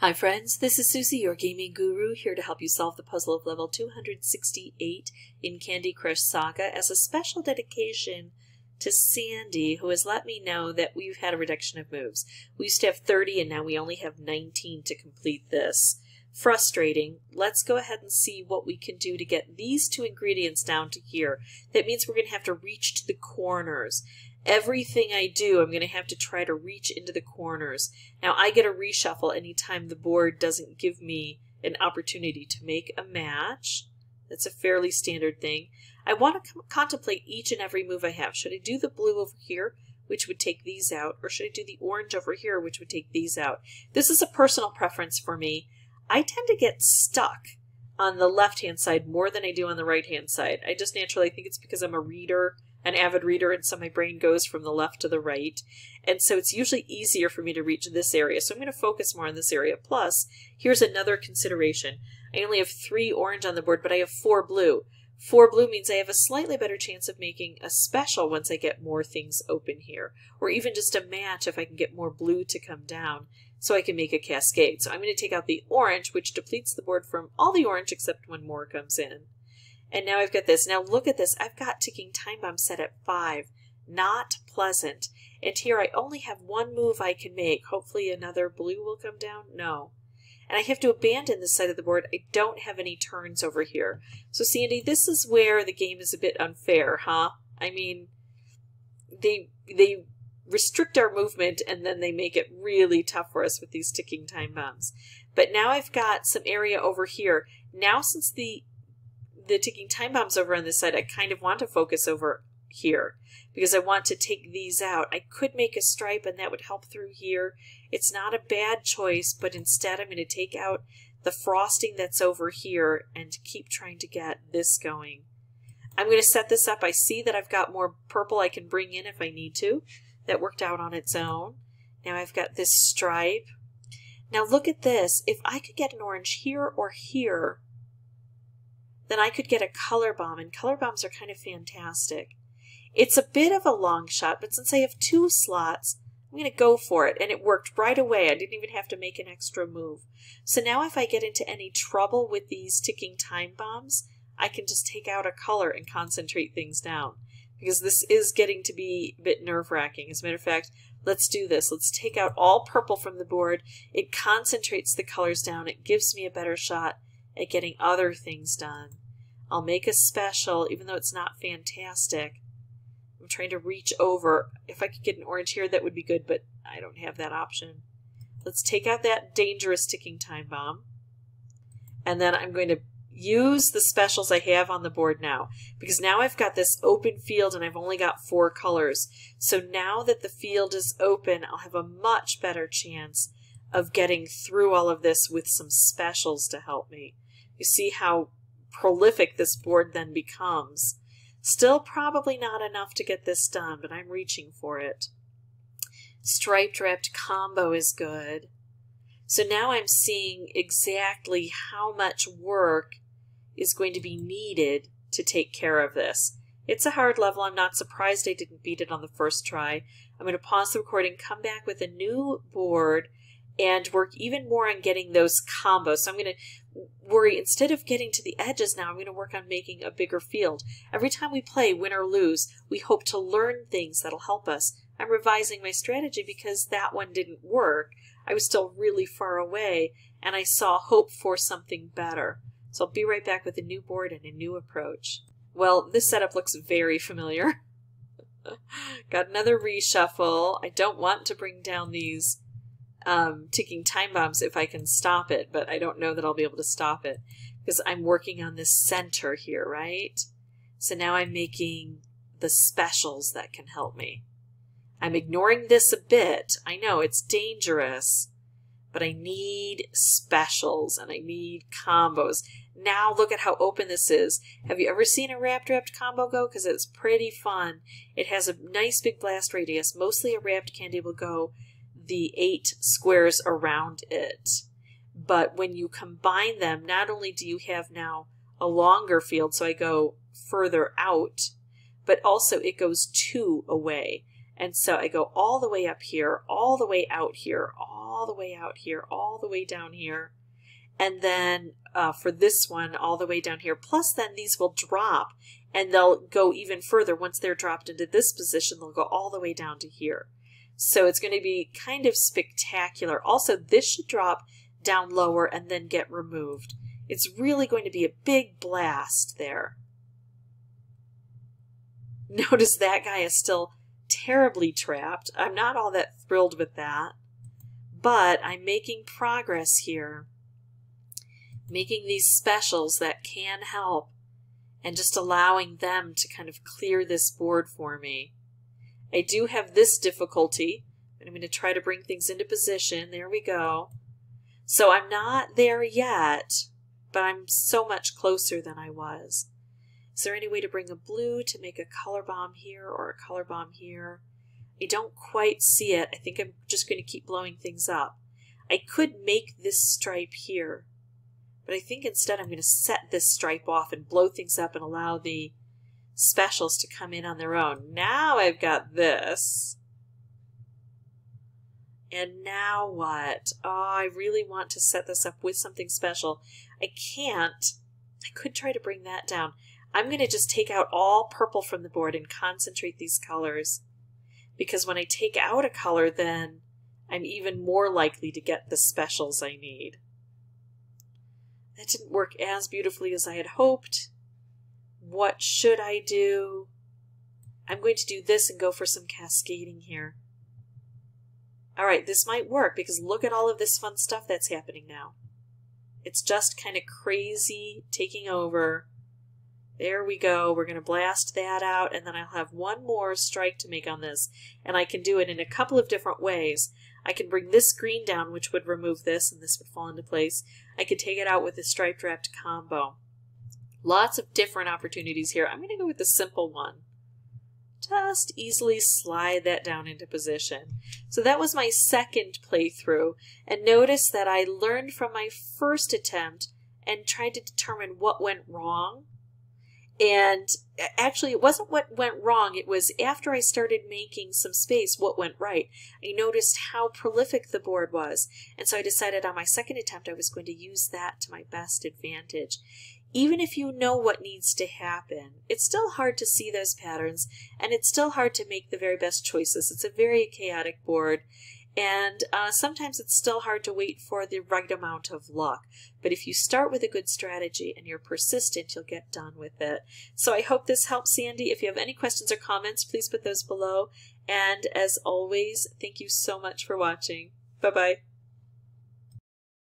Hi friends, this is Suzy, your gaming guru, here to help you solve the puzzle of level 268 in Candy Crush Saga as a special dedication to Sandy, who has let me know that we've had a reduction of moves. We used to have 30 and now we only have 19 to complete this. Frustrating. Let's go ahead and see what we can do to get these two ingredients down to here. That means we're going to have to reach to the corners everything I do, I'm going to have to try to reach into the corners. Now, I get a reshuffle anytime the board doesn't give me an opportunity to make a match. That's a fairly standard thing. I want to contemplate each and every move I have. Should I do the blue over here, which would take these out, or should I do the orange over here, which would take these out? This is a personal preference for me. I tend to get stuck on the left-hand side more than I do on the right-hand side. I just naturally think it's because I'm a reader an avid reader, and so my brain goes from the left to the right. And so it's usually easier for me to reach this area. So I'm going to focus more on this area. Plus, here's another consideration. I only have three orange on the board, but I have four blue. Four blue means I have a slightly better chance of making a special once I get more things open here, or even just a match if I can get more blue to come down so I can make a cascade. So I'm going to take out the orange, which depletes the board from all the orange except when more comes in. And now I've got this. Now look at this. I've got ticking time bomb set at five. Not pleasant. And here I only have one move I can make. Hopefully another blue will come down. No. And I have to abandon this side of the board. I don't have any turns over here. So Sandy, this is where the game is a bit unfair, huh? I mean, they they restrict our movement and then they make it really tough for us with these ticking time bombs. But now I've got some area over here. Now since the the ticking time bombs over on this side, I kind of want to focus over here because I want to take these out. I could make a stripe and that would help through here. It's not a bad choice, but instead I'm going to take out the frosting that's over here and keep trying to get this going. I'm going to set this up. I see that I've got more purple I can bring in if I need to. That worked out on its own. Now I've got this stripe. Now look at this. If I could get an orange here or here, then I could get a color bomb, and color bombs are kind of fantastic. It's a bit of a long shot, but since I have two slots, I'm going to go for it. And it worked right away. I didn't even have to make an extra move. So now if I get into any trouble with these ticking time bombs, I can just take out a color and concentrate things down. Because this is getting to be a bit nerve-wracking. As a matter of fact, let's do this. Let's take out all purple from the board. It concentrates the colors down. It gives me a better shot at getting other things done. I'll make a special, even though it's not fantastic. I'm trying to reach over. If I could get an orange here, that would be good, but I don't have that option. Let's take out that dangerous ticking time bomb. And then I'm going to use the specials I have on the board now. Because now I've got this open field and I've only got four colors. So now that the field is open, I'll have a much better chance of getting through all of this with some specials to help me. You see how prolific this board then becomes. Still probably not enough to get this done, but I'm reaching for it. Striped wrapped combo is good. So now I'm seeing exactly how much work is going to be needed to take care of this. It's a hard level. I'm not surprised I didn't beat it on the first try. I'm going to pause the recording, come back with a new board, and work even more on getting those combos. So I'm going to worry, instead of getting to the edges now, I'm going to work on making a bigger field. Every time we play, win or lose, we hope to learn things that'll help us. I'm revising my strategy because that one didn't work. I was still really far away, and I saw hope for something better. So I'll be right back with a new board and a new approach. Well, this setup looks very familiar. Got another reshuffle. I don't want to bring down these um, ticking time bombs if I can stop it, but I don't know that I'll be able to stop it because I'm working on this center here, right? So now I'm making the specials that can help me. I'm ignoring this a bit. I know it's dangerous, but I need specials and I need combos. Now look at how open this is. Have you ever seen a wrapped wrapped combo go? Because it's pretty fun. It has a nice big blast radius. Mostly a wrapped candy will go the eight squares around it. But when you combine them, not only do you have now a longer field, so I go further out, but also it goes two away. And so I go all the way up here, all the way out here, all the way out here, all the way down here. And then uh, for this one, all the way down here. Plus then these will drop and they'll go even further. Once they're dropped into this position, they'll go all the way down to here. So it's going to be kind of spectacular. Also, this should drop down lower and then get removed. It's really going to be a big blast there. Notice that guy is still terribly trapped. I'm not all that thrilled with that, but I'm making progress here. Making these specials that can help and just allowing them to kind of clear this board for me. I do have this difficulty, and I'm going to try to bring things into position. There we go. So I'm not there yet, but I'm so much closer than I was. Is there any way to bring a blue to make a color bomb here or a color bomb here? I don't quite see it. I think I'm just going to keep blowing things up. I could make this stripe here, but I think instead I'm going to set this stripe off and blow things up and allow the specials to come in on their own. Now I've got this. And now what? Oh, I really want to set this up with something special. I can't. I could try to bring that down. I'm going to just take out all purple from the board and concentrate these colors. Because when I take out a color, then I'm even more likely to get the specials I need. That didn't work as beautifully as I had hoped. What should I do? I'm going to do this and go for some cascading here. All right, this might work because look at all of this fun stuff that's happening now. It's just kind of crazy taking over there we go. We're going to blast that out, and then I'll have one more strike to make on this. And I can do it in a couple of different ways. I can bring this green down, which would remove this, and this would fall into place. I could take it out with a striped wrapped combo. Lots of different opportunities here. I'm going to go with the simple one. Just easily slide that down into position. So that was my second playthrough. And notice that I learned from my first attempt and tried to determine what went wrong and actually, it wasn't what went wrong. It was after I started making some space what went right. I noticed how prolific the board was. And so I decided on my second attempt I was going to use that to my best advantage. Even if you know what needs to happen, it's still hard to see those patterns and it's still hard to make the very best choices. It's a very chaotic board and uh, sometimes it's still hard to wait for the right amount of luck. But if you start with a good strategy and you're persistent, you'll get done with it. So I hope this helps, Sandy. If you have any questions or comments, please put those below. And as always, thank you so much for watching. Bye-bye.